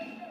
Amen.